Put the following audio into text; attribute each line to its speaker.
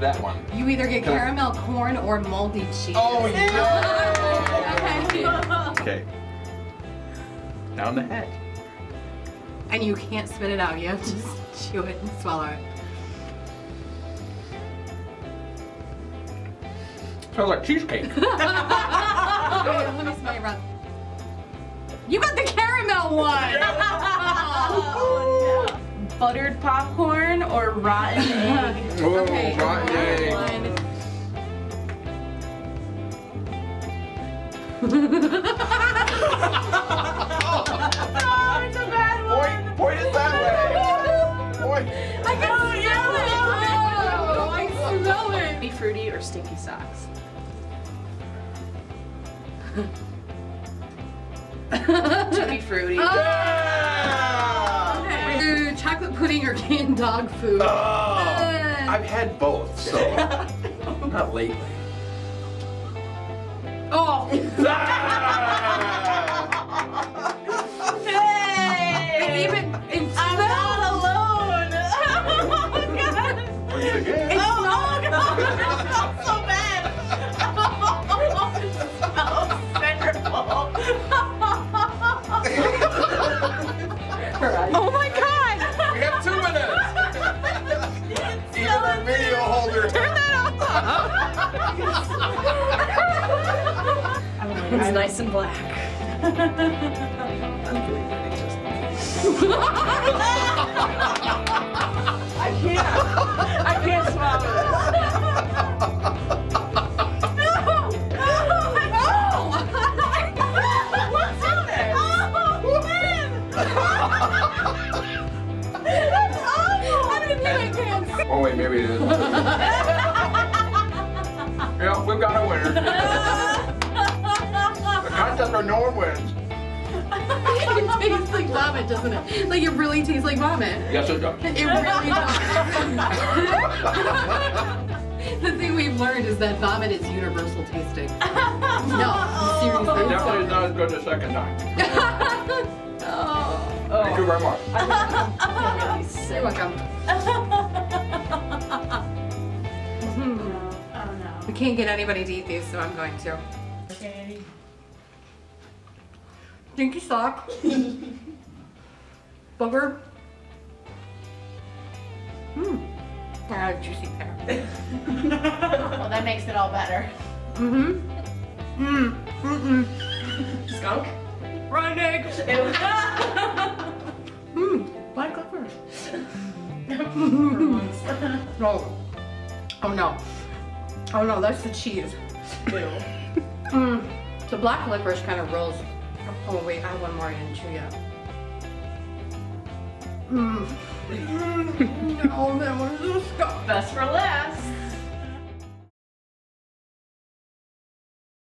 Speaker 1: Okay, caramel corn or moldy cheese.
Speaker 2: Oh, yeah.
Speaker 1: Okay.
Speaker 2: Okay. Now in the head.
Speaker 1: And you can't spit it out. You have to just chew it and swallow it.
Speaker 2: Smells like cheesecake.
Speaker 1: Okay, let me smell your breath. You got the caramel one.
Speaker 3: Buttered popcorn or rotten egg?
Speaker 2: Oh,
Speaker 1: Okay,
Speaker 2: rotten egg.
Speaker 1: one.
Speaker 3: oh, it's a bad one.
Speaker 2: Point, point it that way. Point.
Speaker 1: I can oh, smell it. Oh, oh I oh, smell it.
Speaker 3: Be fruity or stinky socks? Tutti fruity.
Speaker 1: Dog food.
Speaker 2: Oh,
Speaker 1: Uh,
Speaker 2: I've had both, so not lately.
Speaker 1: oh.
Speaker 3: It's nice and black. I can't. I can't swallow What's in there?
Speaker 2: Oh wait, maybe it is. yeah, we've got a winner. The contest where no one wins.
Speaker 1: it tastes like vomit, doesn't it? Like it really tastes like vomit.
Speaker 2: Yes, it does.
Speaker 1: It really does. the thing we've learned is that vomit is universal tasting. No, seriously.
Speaker 2: Definitely is not as good the second time.
Speaker 1: oh.
Speaker 2: Thank you very much.
Speaker 1: You're welcome. Mhm.
Speaker 3: Oh
Speaker 1: We can't get anybody to eat these, so I'm going to.
Speaker 3: no.
Speaker 1: Dinky sock. Booger. Mmm. Ah, juicy pear.
Speaker 3: Well, that makes it all better.
Speaker 1: Mm-hmm. Mmm. Mm-mm.
Speaker 3: Skunk?
Speaker 1: Rotten egg. Mmm. Black licorice. no. Oh no. Oh no, that's the cheese. Mmm. The black licorice kind of rolls. Oh wait, I have one more I didn't chew yet. No, that one is disgusting.
Speaker 3: Best for last.